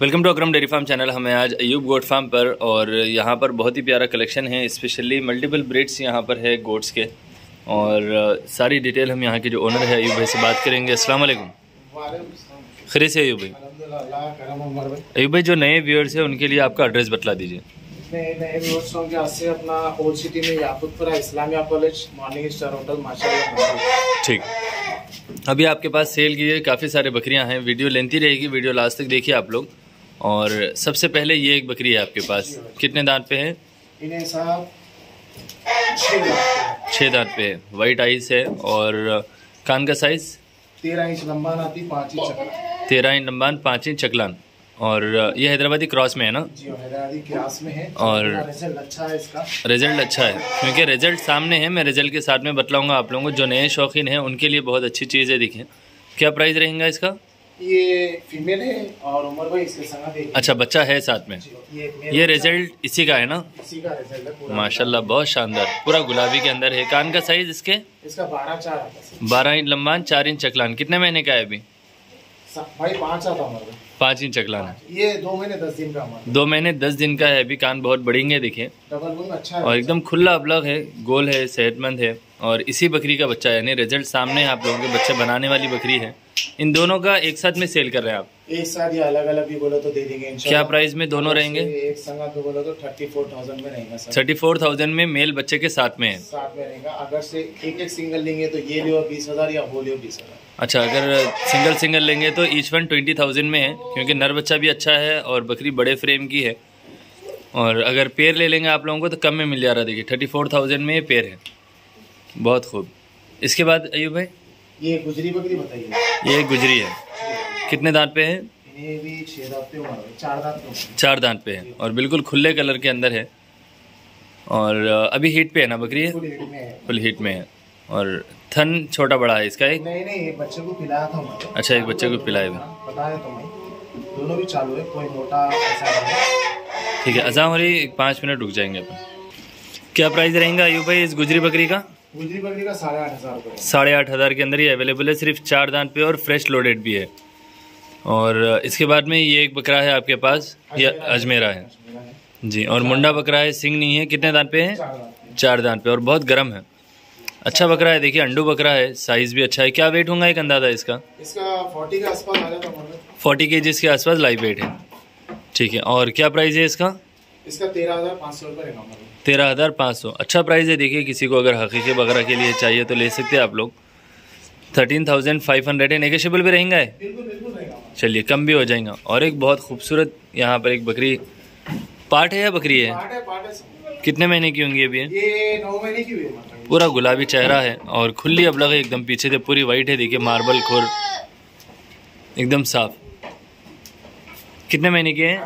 Welcome to Akram dairy farm channel. हमें आज Ayub goat farm पर और यहाँ पर बहुत ही प्यारा कलेक्शन है स्पेशली मल्टीपल ब्रीड्स यहाँ पर है गोट्स के। और सारी डिटेल हम यहाँ के जो ओनर है अयूब भाई से बात करेंगे। अस्सलाम वालेकुम। खरी से अयूब भाई। अयूब भाई जो नए व्यूअर्स हैं उनके लिए आपका एड्रेस बतला दीजिए। नए नए व्यूअर्स होंगे आज से अपना ओल्ड सिटी में Yakutpura Islamia college morning star hotel माशाल्लाह। ठीक। अभी आपके पास सेल की काफ़ी सारे बकरियाँ हैं। वीडियो लेंथी रहेगी वीडियो लास्ट तक देखिए आप लोग। और सबसे पहले ये एक बकरी है आपके पास। कितने दांत पे है? इन्हें साहब छः दांत पे है। वाइट आइस है। और कान का साइज़ तेरह इंच लंबा आती पाँच इंच चक्कर तेरह इंच लंबान पाँच इंच चकलान और ये हैदराबादी क्रॉस में है ना? जी हैदराबादी क्लास में है। और- रिज़ल्ट अच्छा है इसका। रिज़ल्ट अच्छा है। क्योंकि रिज़ल्ट सामने है मैं रिज़ल्ट के साथ में बतलाऊँगा आप लोगों को। जो नए शौकीन हैं उनके लिए बहुत अच्छी चीज़ है दिखें। क्या प्राइस रहेगा इसका? ये फीमेल है और उमर भाई इसके संग देखिए अच्छा बच्चा है साथ में? ये ये रिज़ल्ट इसी का है ना? इसी का रिज़ल्ट है माशाल्लाह बहुत शानदार। पूरा गुलाबी के अंदर है। कान का साइज़ इसके? इसका बारह चार बारह इंच लंबान चार इंच चकलान। कितने महीने का है अभी? भाई पाँच आता पाँच इंच चकलान है। ये दो महीने दस दिन का हमारा दो महीने दस दिन का है अभी। कान बहुत बढ़ेंगे देखें अच्छा और एकदम खुला अबलग है गोल है सेहतमंद है। और इसी बकरी का बच्चा है। यानी रिज़ल्ट सामने है आप लोगों के बच्चे बनाने वाली बकरी है। इन दोनों का एक साथ में सेल कर रहे हैं आप? एक साथ या अलग अलग भी बोलो तो दे देंगे क्या प्राइस में दोनों रहेंगे? एक संगा पे बोलो तो थर्टी फोर थाउज़ेंड में रहेगा थर्टी फोर थाउज़ेंड में मेल बच्चे के साथ में है? साथ में रहेगा। अगर से एक एक सिंगल लेंगे तो ये लियो बीस हज़ार या वो लियो बीस हज़ार। अच्छा अगर सिंगल सिंगल लेंगे तो ईच वन ट्वेंटी थाउज़ेंड में है क्योंकि नर बच्चा भी अच्छा है और बकरी बड़े फ्रेम की है। और अगर पेयर ले लेंगे आप लोगों को तो कम में मिल जा रहा है देखिए थर्टी फोर थाउज़ेंड में ये पेयर है। बहुत खूब। इसके बाद अयूब भाई? ये गुजरी बकरी बताइए। ये गुजरी है। कितने दांत पे है? इन्हें भी छह दांत पे चार दांत पे है। चार दांत पे है और बिल्कुल खुले कलर के अंदर है। और अभी हीट पे है ना बकरी है फुल है। हीट में है। और थन छोटा बड़ा है इसका एक? नहीं नहीं एक बच्चे को पिलाया था अच्छा एक बच्चे को पिलाए हुए बताया तो दोनों भी चालू है कोई मोटा है। ठीक है अजाम हो रही एक पाँच मिनट रुक जाएँगे अपन। क्या प्राइस रहेगा अयूब भाई इस गुजरी बकरी का? गुजरी बकरी का साढ़े आठ हज़ार रुपये साढ़े आठ हज़ार के अंदर ही अवेलेबल है सिर्फ़ चार दान पे और फ्रेश लोडेड भी है। और इसके बाद में ये एक बकरा है आपके पास ये अजमेरा है। जी और मुंडा बकरा है सिंग नहीं है। कितने दान पे है? चार दान पे। और बहुत गर्म है। अच्छा बकरा है देखिए अंडू बकरा है साइज़ भी अच्छा है। क्या वेट होगा एक अंदाज़ा इसका? इसका फोर्टी के आसपास आ जाता में फोर्टी के के आसपास लाइव वेट है। ठीक है और क्या प्राइस है इसका? इसका तेरह हज़ार पाँच सौ रुपये रहेगा तेरह हज़ार पाँच सौ। अच्छा प्राइस है देखिए किसी को अगर हकीकी वगैरह के लिए चाहिए तो ले सकते हैं आप लोग। थर्टीन थाउज़ेंड फाइव हंड्रेड है नेगोशियबल भी रहेंगे। चलिए कम भी हो जाएगा। और एक बहुत खूबसूरत यहाँ पर एक बकरी। पार्ट है या बकरी है? पार्ट है पार्ट है कितने महीने की होंगी अभी? ये? नौ महीने की हुई है मतलब। पूरा गुलाबी चेहरा है और खुली अबलग है एकदम पीछे से पूरी वाइट है देखिए मार्बल खोर। एकदम साफ़। कितने महीने की है?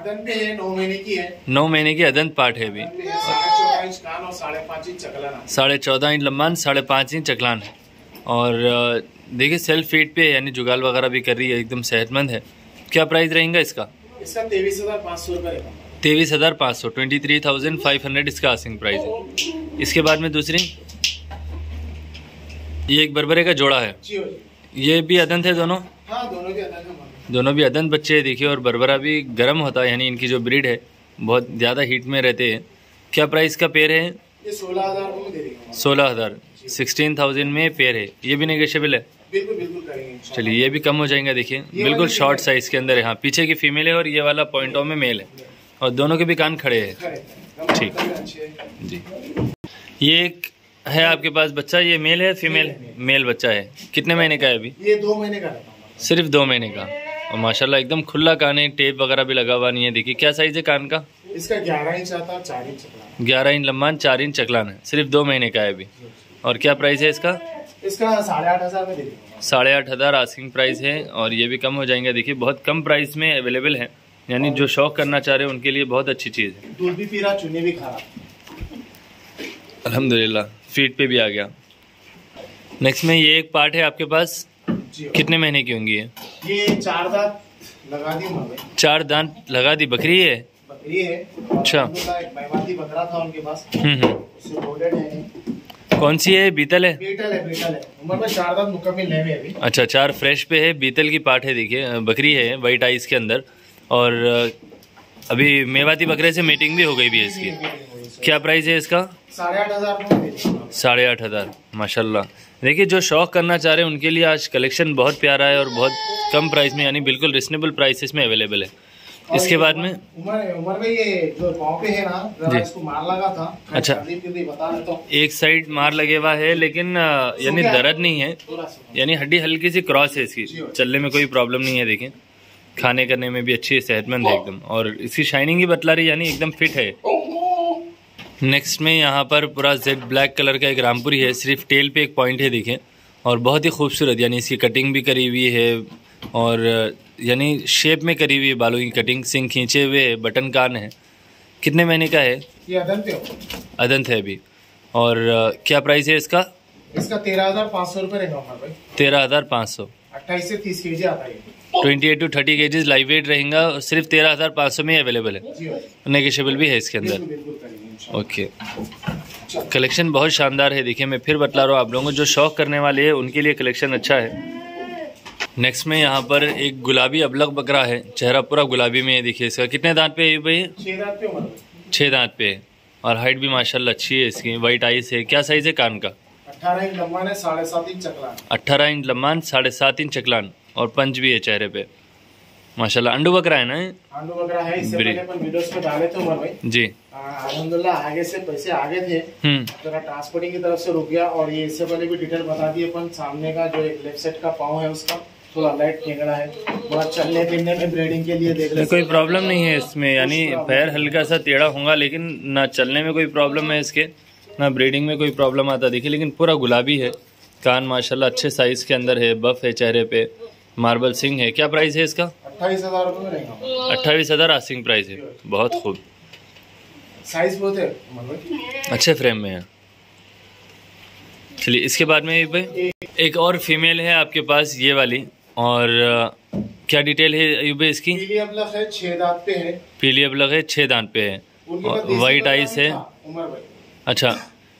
नौ महीने की है। नौ महीने की अदंत पाट है अभी। साढ़े चौदह इंच और साढ़े पाँच इंच चकलाना साढ़े चौदह इंच लंबान साढ़े पाँच इंच चकलान है। और देखिए सेल्फ फीट पे यानी जुगाल वगैरह भी कर रही है एकदम सेहतमंद है। क्या प्राइस रहेगा इसका? इसका तेईस हज़ार पाँच सौ रुपये तेईस हज़ार पाँच सौ twenty three thousand five hundred इसका आसिंग प्राइस है। इसके बाद में दूसरी। ये एक बरबरे का जोड़ा है। ये भी अदंत है दोनों? हाँ दोनों के अदन है। दोनों भी अदंत बच्चे हैं देखिए और बरबरा भी गर्म होता है यानी इनकी जो ब्रीड है बहुत ज़्यादा हीट में रहते हैं। क्या प्राइस का पेड़ है? ये सोलह हज़ार। सोलह हज़ार। सिक्सटीन थाउज़ेंड में पेड़ है। ये भी नेगोशियबल है। चलिए ये भी कम हो जाएगा देखिए। बिल्कुल शॉर्ट साइज़ के अंदर है। हाँ पीछे की फीमेल है और ये वाला पॉइंटों में मेल है। और दोनों के भी कान खड़े हैं। ठीक। जी। ये एक है आपके पास बच्चा? ये मेल है फीमेल मेल मेल बच्चा है। कितने महीने का है अभी? ये दो महीने का सिर्फ़ दो महीने का। और माशाल्लाह एकदम खुला कान है टेप वगैरह भी लगा हुआ नहीं है देखिए क्या साइज़ है कान का? इसका ग्यारह इंच आता है चार इंच ग्यारह इंच लंबान चार इंच चकलान है सिर्फ़ दो महीने का है अभी। और क्या प्राइस है इसका? इसका साढ़े आठ हज़ार में साढ़े आठ हज़ार आस्किंग प्राइस है और ये भी कम हो जाएँगे। देखिए बहुत कम प्राइस में अवेलेबल है। यानी जो शौक करना चाह रहे हैं उनके लिए बहुत अच्छी चीज़ है। दूध भी पी रहा चुनी भी खा रहा। अल्हम्दुलिल्लाह फीट पे भी आ गया। नेक्स्ट में ये एक पार्ट है आपके पास। कितने महीने की होंगी ये? ये चार दांत लगा दी चार दांत लगा दी? बकरी है? बकरी है। अच्छा। बकरा था उनके पास। हम्म हम्म। है। कौन सी है? बीतल है? बेटल है बेटल है। उम्र में चार दांत मुकम्मल नहीं है अभी। अच्छा चार फ्रेश पे है बीतल की पार्ट है देखिए। बकरी है वाइट आइस के अंदर। और अभी मेवाती बकरे से मीटिंग भी हो गई भी है इसकी। क्या प्राइस है इसका? साढ़े आठ हज़ार। साढ़े आठ हज़ार माशाल्लाह। देखिए जो शौक करना चाह रहे हैं उनके लिए आज कलेक्शन बहुत प्यारा है और बहुत कम प्राइस में यानी बिल्कुल रिजनेबल प्राइसेस में अवेलेबल है। इसके बाद में उमर उमर में ये जो पाँव पे है ना जी। इसको मार लगा था। अच्छा। बता देता एक साइड मार लगे हुआ है लेकिन यानी दर्द नहीं है। यानी हड्डी हल्की सी क्रॉस है इसकी। चलने में कोई प्रॉब्लम नहीं है देखिए। खाने करने में भी अच्छी है सेहतमंद है एकदम। और इसकी शाइनिंग ही बतला रही यानी एकदम फिट है। नेक्स्ट में यहाँ पर पूरा जेड ब्लैक कलर का एक रामपुरी है सिर्फ़ टेल पे एक पॉइंट है देखिए और बहुत ही खूबसूरत यानी इसकी कटिंग भी करी हुई है और यानी शेप में करी हुई है बालों की कटिंग सिंह खींचे हुए है बटन कान है। कितने महीने का है? ये अदंत है। अभी। और क्या प्राइस है इसका? इसका तेरह हज़ार पाँच सौ रुपये रहेगा भाई। तेरह हज़ार पाँच सौ। अट्ठाईस से तीस के जी आता है ट्वेंटी एट टू थर्टी के जीज लाइव वेट रहेगा सिर्फ़ तेरह हज़ार पाँच सौ में अवेलेबल है। नेगेशियबल भी है इसके अंदर। ओके कलेक्शन बहुत शानदार है देखिए मैं फिर बतला रहा हूँ आप लोगों को जो शौक करने वाले हैं उनके लिए कलेक्शन अच्छा है। नेक्स्ट में यहाँ पर एक गुलाबी अबलग बकरा है चेहरा पूरा गुलाबी में है देखिए इसका। कितने दांत पे है भाई? छः दांत पे है। और हाइट भी माशाल्लाह अच्छी है इसकी वाइट आइस है। क्या साइज़ है कान का? अठारह इंच लंबा है साढ़े सात इंच चकला है। अट्ठारह इंच लम्बान साढ़े सात इंच चकलान। और पंच भी है चेहरे पे। माशाल्लाह अंडू बकरा है ना? आलू वगैरह है इससे पहले अपन वीडियोस में डाले थे उमर भाई। जी। अलहमदुल्ला आगे से पैसे आगे थे। हम्म। जरा ट्रांसपोर्टिंग की तरफ़ से रुक गया और ये इससे पहले भी डिटेल बता दी अपन सामने का जो एक लेफ़्ट साइड का पाँव है उसका थोड़ा लाइट है। थोड़ा चलने फिरने में ब्रीडिंग के लिए देख ले कोई प्रॉब्लम नहीं है इसमें यानी पैर हल्का सा टेढ़ा होगा लेकिन ना चलने में कोई प्रॉब्लम है इसके ना ब्रीडिंग में कोई प्रॉब्लम आता। देखिए लेकिन पूरा गुलाबी है। कान माशाल्लाह अच्छे साइज़ के अंदर है बफ है चेहरे पे। मार्बल सिंह है। क्या प्राइस है इसका? अट्ठाईस हज़ार रुपये रहेगा। अट्ठाईस हज़ार आसिंग प्राइस है। बहुत खूब। साइज़ बहुत है अच्छे फ्रेम में है। चलिए इसके बाद में भाई एक और फीमेल है आपके पास ये वाली। और क्या डिटेल है अयूब इसकी? पीली अबलख है छह दांत पे है। पीली अबलग है छः दांत पे है। और वाइट आइस है। अच्छा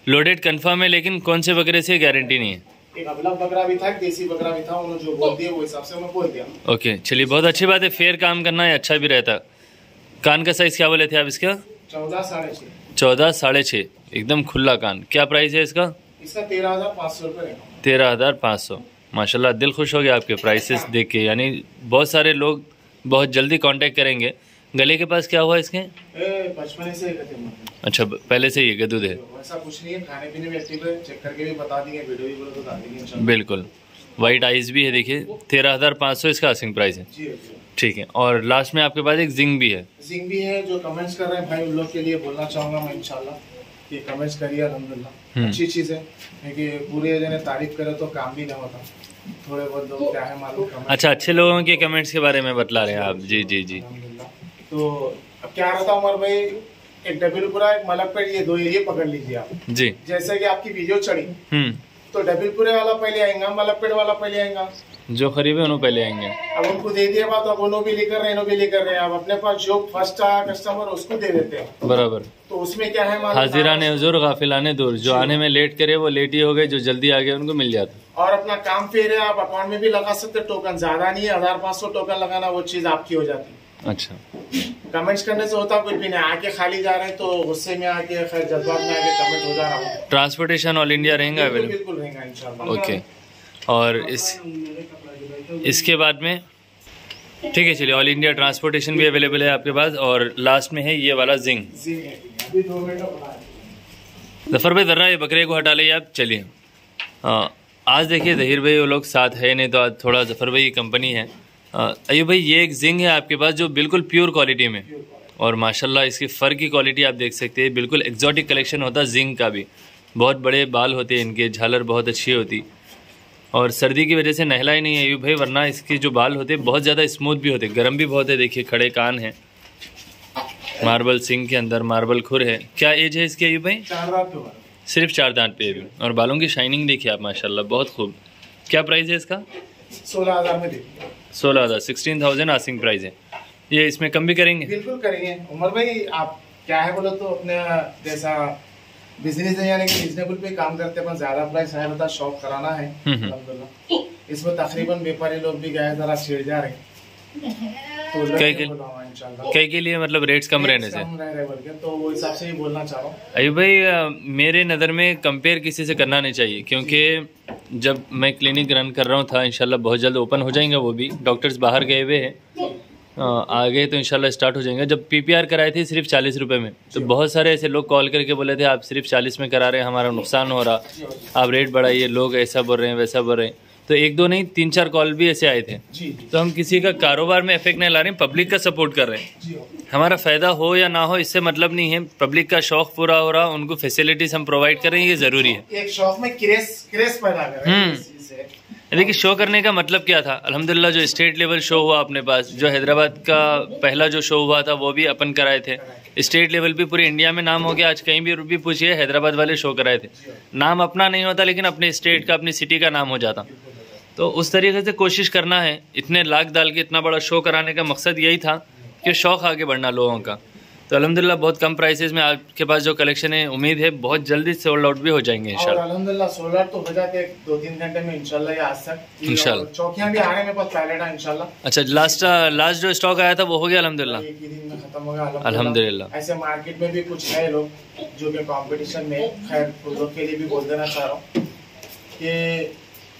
लोडेड कंफर्म है लेकिन कौन से बकरे से गारंटी नहीं है? एक अबलख बकरा भी था एक देसी बकरा भी था उन्होंने जो बोल दिया वो हिसाब से मैं बोल दिया। ओके चलिए बहुत अच्छी बात है फेयर काम करना है अच्छा भी रहता। कान का साइज़ क्या बोले थे आप इसका? चौदह साढ़े छह। चौदह साढ़े छः एकदम खुला कान। क्या प्राइस है इसका? इसका तेरह हज़ार पाँच सौ रुपये तेरह हज़ार पाँच सौ। माशाल्लाह दिल खुश हो गया आपके प्राइसेस देख के यानी बहुत सारे लोग बहुत जल्दी कांटेक्ट करेंगे। गले के पास क्या हुआ इसके? बचपन से ही। अच्छा पहले से ये गदूद है वैसा कुछ नहीं है खाने पीने में एक्टिव है चेक करके भी बता देंगे वीडियो भी बोलो तो बता देंगे बिल्कुल। वाइट आइज़ भी है देखिए। तेरह हज़ार पाँच सौ इसका आसिंग प्राइस है। ठीक है और लास्ट में आपके पास एक जिंग भी है। जिंग भी है जो कमेंट्स कर रहे हैं भाई उन लोग के लिए बोलना चाहूँगा मैं इंशाल्लाह कि कमेंट्स करिए अलहमदिल्ला हम्म। अच्छी चीज़ है क्योंकि पूरे जने तारीफ़ करे तो काम भी ना होता। थोड़े बहुत लोग क्या है मालूम अच्छा अच्छे लोगों के कमेंट्स के बारे में बतला रहे हैं आप। जी जी जी। तो अब क्या रहता उमर भाई एक डबिलपुरा एक मलकपेट ये दो एरिया पकड़ लीजिए आप। जी। जैसे कि आपकी वीडियो चढ़ी। हम्म। तो डबिलपुरे वाला पहले आएगा मलकपेट वाला पहले आएगा। जो खरीबे उन्होंने पहले आएँगे। अब उनको दे दिया बात अब उन्हों भी लेकर रहे हैं भी लेकर रहे। हैं अब अपने पास जो फ़र्स्ट आया कस्टमर उसको दे देते हैं। बराबर। तो उसमें क्या है मालूम हाजिरा ने हजूर गाफिलाने दूर। जो आने में लेट करे वो लेट ही हो गए जो जल्दी आ गए उनको मिल जाता। और अपना काम फिर है आप अकाउंट में भी लगा सकते टोकन ज़्यादा नहीं है हज़ार पाँच सौ टोकन लगाना वो चीज़ आपकी हो जाती। है अच्छा। कमेंट्स करने से होता कुछ भी नहीं। आके खाली जा रहे हैं तो गुस्से में आके खैर जज्बात में आके कमेंट हो जा रहा हूँ। ट्रांसपोर्टेशन ऑल इंडिया रहेगा अवेलेबल बिल्कुल रहेगा इंशाल्लाह। ओके और इस इसके बाद में? ठीक है चलिए ऑल इंडिया ट्रांसपोर्टेशन भी अवेलेबल है आपके पास और लास्ट में है ये वाला जिंग ज़फ़र भाई जर्रा ये बकरे को हटा लिए आप चलिए। आज देखिए जहीर भाई वो लोग साथ है नहीं तो आज थोड़ा ज़फ़र भाई की कंपनी हाँ, अयूब भाई ये एक जिंग है आपके पास जो बिल्कुल प्योर क्वालिटी में। और माशाल्लाह इसकी फर की क्वालिटी आप देख सकते हैं बिल्कुल एग्जॉटिक कलेक्शन होता है जिंग का भी। बहुत बड़े बाल होते हैं इनके झालर बहुत अच्छी होती। और सर्दी की वजह से नहला ही नहीं है अयूब भाई वरना इसके जो बाल होते बहुत ज़्यादा स्मूथ भी होते गर्म भी बहुत है देखिए खड़े कान हैं। मार्बल सिंह के अंदर मार्बल खुर है। क्या एज है इसकी अयूब भाई? चार सिर्फ़ चार दांत पे अभी। और बालों की शाइनिंग देखिए आप माशाल्लाह बहुत खूब। क्या प्राइस है इसका? सोलह हज़ार में देखिए सोलह हज़ार सिक्सटीन थाउज़ेंड आसिंग प्राइस है। ये इसमें कम भी करेंगे? बिल्कुल करेंगे। उमर भाई आप क्या है बोलो तो अपने जैसा बिज़नेस है यानी कि रिजनेबल पे काम करते हैं ज़्यादा प्राइस है बता शॉप कराना है। हम्म, हम्म। इसमें तकरीबन व्यापारी लोग भी गए जरा छिड़ जा रहे हैं। तो कई के लिए मतलब रेट्स कम रहने से। कम रह रहे तो वो हिसाब से ही बोलना चाह रहा हूँ। अयुब भाई मेरे नज़र में कंपेयर किसी से करना नहीं चाहिए क्योंकि जब मैं क्लिनिक रन कर रहा हूँ था इंशाल्लाह बहुत जल्द ओपन हो जाएँगे वो भी। डॉक्टर्स बाहर गए हुए हैं। अ, आगे तो इंशाल्लाह स्टार्ट हो जाएँगे। जब पीपीआर कराई थी सिर्फ़ चालीस रुपए में तो बहुत सारे ऐसे लोग कॉल करके बोले थे आप सिर्फ़ चालीस में करा रहे हैं हमारा नुकसान हो रहा। आप रेट बढ़ाइए लोग ऐसा बोल रहे हैं वैसा बोल रहे हैं। तो एक दो नहीं तीन चार कॉल भी ऐसे आए थे। जी जी। तो हम किसी का कारोबार में इफ़ेक्ट नहीं ला रहे हैं पब्लिक का सपोर्ट कर रहे हैं। हमारा फ़ायदा हो या ना हो इससे मतलब नहीं है। पब्लिक का शौक पूरा हो रहा उनको फैसिलिटीज़ हम प्रोवाइड करें ये ज़रूरी है। एक शौक में क्रेस क्रेस कर रहे हैं। इस चीज़ से। देखिए शो करने का मतलब क्या था? अल्हम्दुलिल्लाह जो स्टेट लेवल शो हुआ अपने पास जो हैदराबाद का पहला जो शो हुआ था वो भी अपन कराए थे। स्टेट लेवल भी पूरे इंडिया में नाम हो गया आज कहीं भी भी पूछिए हैदराबाद वाले शो कराए थे। नाम अपना नहीं होता लेकिन अपने स्टेट का अपनी सिटी का नाम हो जाता। तो उस तरीके से कोशिश करना है। इतने लाख डाल के इतना बड़ा शो कराने का मकसद यही था कि शौक आगे बढ़ना लोगों का। तो अल्हम्दुलिल्लाह बहुत कम प्राइसेस में आपके पास जो कलेक्शन है उम्मीद है बहुत जल्दी सोल्ड आउट भी हो जाएँगे और इंशाल्लाह अल्हम्दुलिल्लाह सोलर तो हो जाते दो तीन घंटे में इंशाल्लाह या आज तक। इंशाल्लाह। चौकियाँ भी आ रहे हैं मेरे पास पहले ना इंशाल्लाह अच्छा लास्ट लास्ट जो स्टॉक आया था वो हो गया में खत्म हो गया अल्हम्दुलिल्लाह। ऐसे मार्केट में भी कुछ है लोग जो कि कंपटीशन में खैर उन लोग के लिए भी बोल देना चाह रहा हूँ कि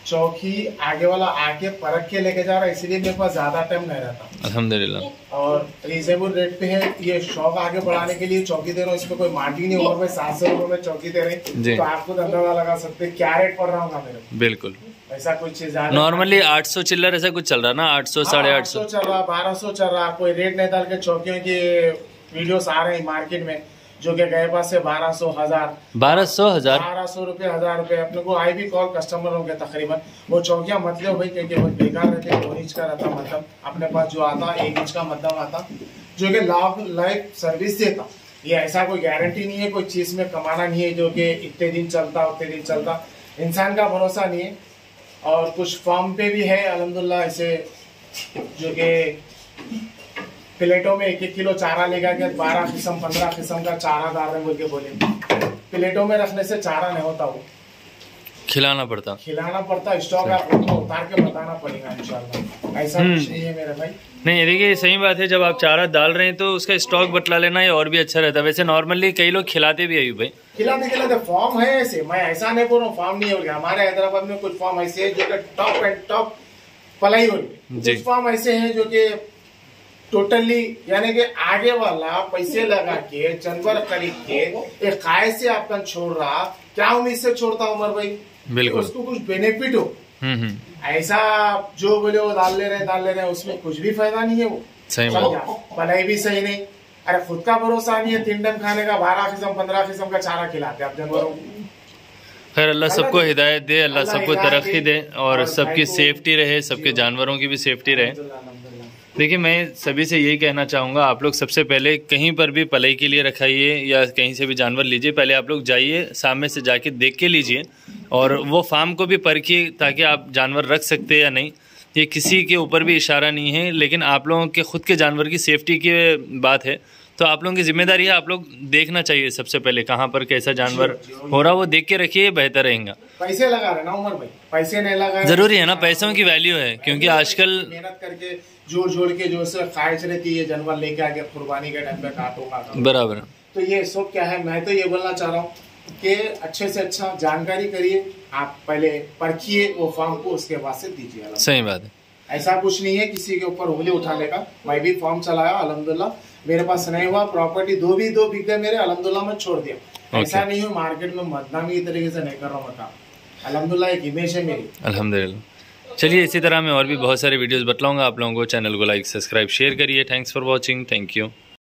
चौकी आगे वाला आके परख के लेके जा रहा है इसलिए मेरे पास ज़्यादा टाइम नहीं रहता। अल्हम्दुलिल्लाह। और रिजनेबल रेट पे है ये शौक आगे बढ़ाने के लिए चौकी दे रहा हूँ इसमें कोई मार्टी नहीं उम्र में सात सौ रुपए में चौकी दे रहे हैं। तो आपको अंदाज़ा लगा सकते क्या रेट पड़ रहा होगा मेरे बिल्कुल। ऐसा कुछ नॉर्मली 800 चिल्लर ऐसा कुछ चल रहा ना? 800 साढ़े आठ सौ। चल रहा बारह सौ चल रहा कोई रेट नहीं डाल के चौकियों की वीडियोस आ रहे हैं मार्केट में। जो कि गए पास से बारह सौ हज़ार। बारह सौ हज़ार? बारह सौ रुपए हज़ार रुपए अपने को आई भी कॉल कस्टमरों के तकरीबन। वो चौकियाँ मत लो भाई क्योंकि वो बेकार रहते हैं। दो इंच का रहता मतलब। अपने पास जो आता एक इंच का मतलब आता। जो कि लाभ लाइफ सर्विस देता। ये ऐसा कोई गारंटी नहीं है कोई चीज़ में कमाना नहीं है जो कि इतने दिन चलता उतने दिन चलता। इंसान का भरोसा नहीं है। और कुछ फॉर्म पे भी है अलहमदुल्ला ऐसे जो कि प्लेटों में एक एक किलो चारा लेगा के बारह किस्म पंद्रह किस्म का चारा डाल रहे बोल के बोले। प्लेटों में रखने से चारा नहीं होता वो। खिलाना पड़ता। खिलाना पड़ता स्टॉक आपको उनको उतार के बताना पड़ेगा इंशाल्लाह। ऐसा हम्म। कुछ नहीं है मेरे भाई। नहीं देखिए सही बात है जब आप चारा डाल रहे हैं तो उसका स्टॉक बतला लेना ये और भी अच्छा रहता है। वैसे नॉर्मली कई लोग खिलाते भी अयुब भाई। खिलाते खिलाते फॉर्म है ऐसे। मैं ऐसा नहीं बोल रहा हूँ फॉर्म नहीं हो गया। हमारे हैदराबाद में कुछ फॉर्म ऐसे है जो कि टॉप एंड टॉप पलाई हो है। कुछ फॉर्म ऐसे है जो कि टोटली यानी कि आगे वाला पैसे लगा के जानवर खरीद के एक काय से आपका छोड़ रहा? क्या उम्मीद से छोड़ता उमर भाई? बिल्कुल। उसको कुछ बेनिफिट हो? हम्म हम्म। ऐसा जो बोले वो डाल ले रहे डाल ले रहे उसमें कुछ भी फ़ायदा नहीं है वो। सही बात। समझा भी सही नहीं। अरे खुद का भरोसा नहीं है तीन टाइम खाने का बारह किस्म पंद्रह किस्म का चारा खिलाते आप जानवरों को। खैर अल्लाह सबको हिदायत दे अल्लाह सबको तरक्की दे। और सबकी सेफ्टी रहे सबके जानवरों की भी सेफ्टी रहे। देखिए मैं सभी से यही कहना चाहूँगा आप लोग सबसे पहले कहीं पर भी पलाई के लिए रखाइए या कहीं से भी जानवर लीजिए। पहले आप लोग जाइए सामने से जाके देख के लीजिए और वो फार्म को भी परखिए ताकि आप जानवर रख सकते या नहीं। ये किसी के ऊपर भी इशारा नहीं है लेकिन आप लोगों के खुद के जानवर की सेफ्टी की बात है। तो आप लोगों की ज़िम्मेदारी है आप लोग देखना चाहिए सबसे पहले कहाँ पर कैसा जानवर हो रहा वो देख के रखिए बेहतर रहेगा। पैसे लगा रहे ना उमर भाई? पैसे नहीं लगा ज़रूरी है ना पैसों की वैल्यू है क्योंकि आजकल मेहनत करके जोड़ जोड़ के जो से ख्वाहिश रहती है जानवर लेके आके कुर्बानी के टाइम पे काटूँगा। बराबर। तो ये सब क्या है? मैं तो ये बोलना चाह रहा हूँ कि अच्छे से अच्छा जानकारी करिए आप पहले परखिए वो फॉर्म को उसके बाद से दीजिए। सही बात है। ऐसा कुछ नहीं है किसी के ऊपर उंगली उठाने का। मैं भी फॉर्म चलाया अलहमदुल्ला। मेरे पास नहीं हुआ प्रॉपर्टी दो भी दो बिक गए मेरे अलहमदुल्ला मैं छोड़ दिया। ऐसा नहीं हूँ मार्केट में मदनामी तरीके से नहीं कर रहा हूँ काम। अलहमदुल्ला एक इमेज है मेरी। अल्हम्दुलिल्लाह। चलिए, इसी तरह मैं और भी बहुत सारे वीडियोस बतलाऊँगा। आप लोगों को चैनल को लाइक सब्सक्राइब शेयर करिए। Thanks for watching thank you